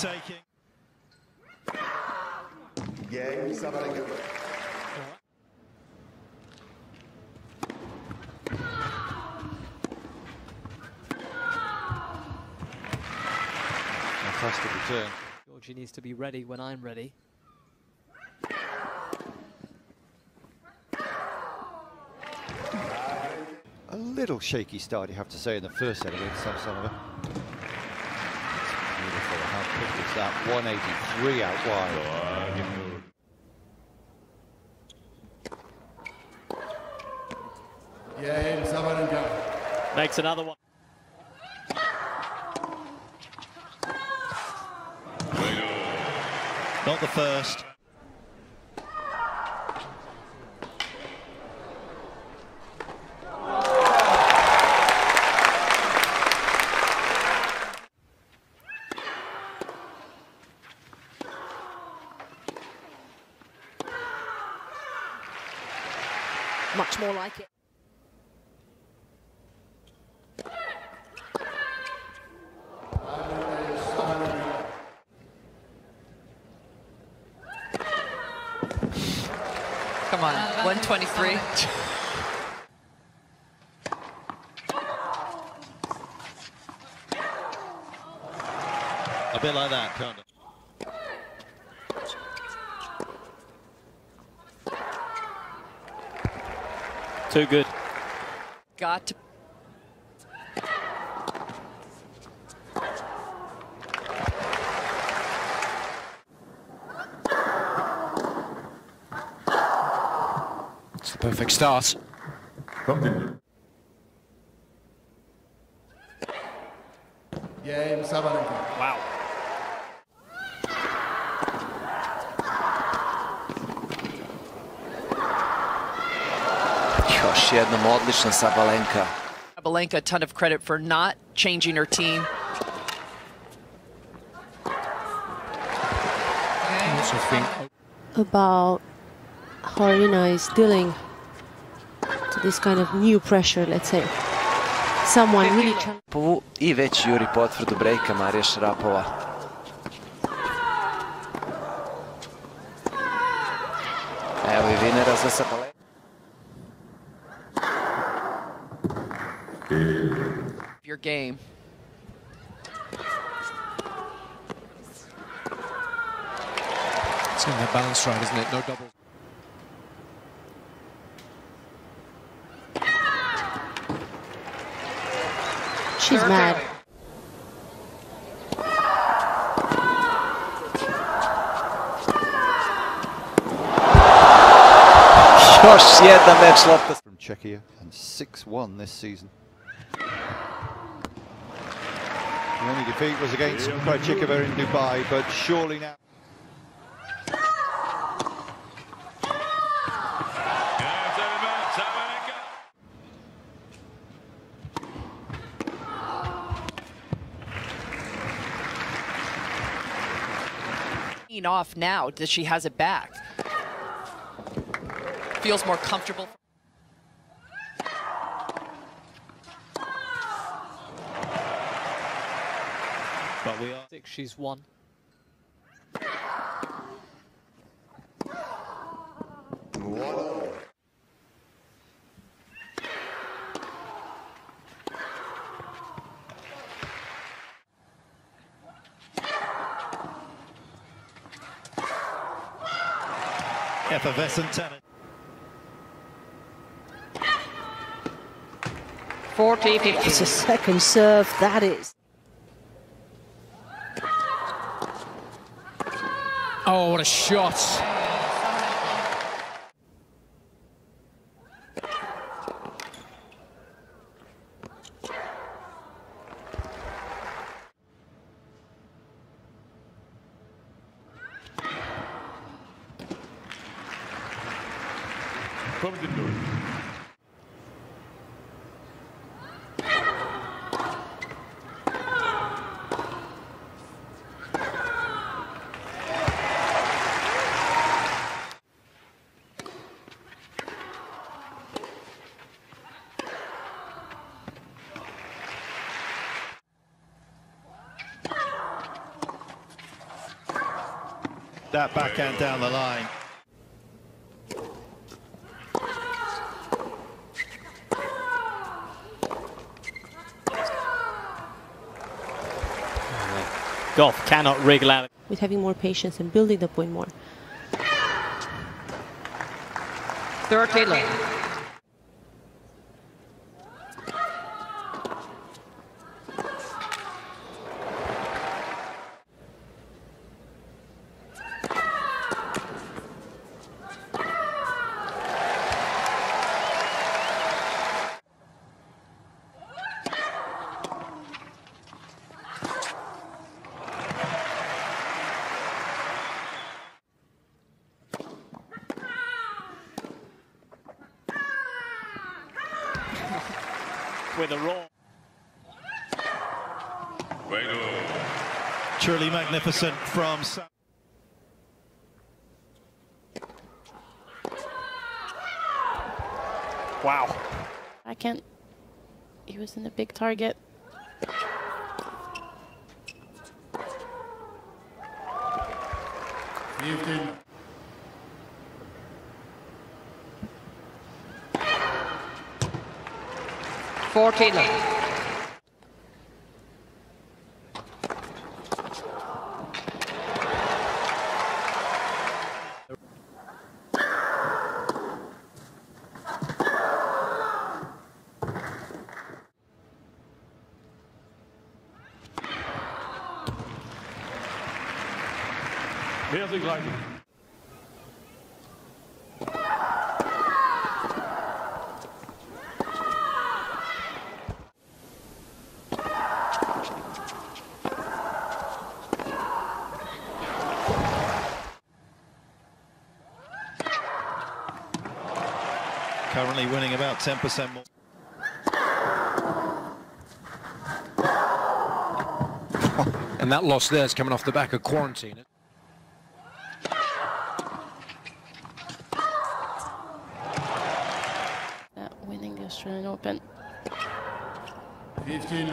breathtaking. Game Sabalenka. Fantastic return. Georgie needs to be ready when I'm ready. A little shaky start, you have to say, in the first set against Samsonova. Beautiful. How quick that? 183 out wide. Game Sabalenka. Makes another one. Not the first. Much more like it. Come on, 123. A bit like that, Too good. Got to. It's the perfect start. Continue. Game Sabalenka. Još jednom odlična Sabalenka. Sabalenka a ton of credit for not changing her team. I also think About how Aryna is dealing to this kind of new pressure, let's say. Someone really challenging. Povu I već juri potvrdu brejka Marija Šarapova. Evo i vinera za Sabalenka. Your game. it's getting that balance right, isn't it? No double. She's mad. Još jedna meč lopta. From Czechia and 6-1 this season. The only defeat was against Krejcikova in Dubai, but surely now... Off now that she has it back. Feels more comfortable. We are. Six, she's one. One. Effervescent tennis. 40, 50. It's a second serve, that is. Oh, what a shot. Continue. That backhand down the line. Gauff cannot wriggle out. With having more patience and building the point more. Third Taylor. With a roll. Truly magnificent from Wow. I can't. He was in a big target. Fifteen. Four Taylor. currently winning about 10% more. and that loss there is coming off the back of quarantine. Winning the Australian Open. 15.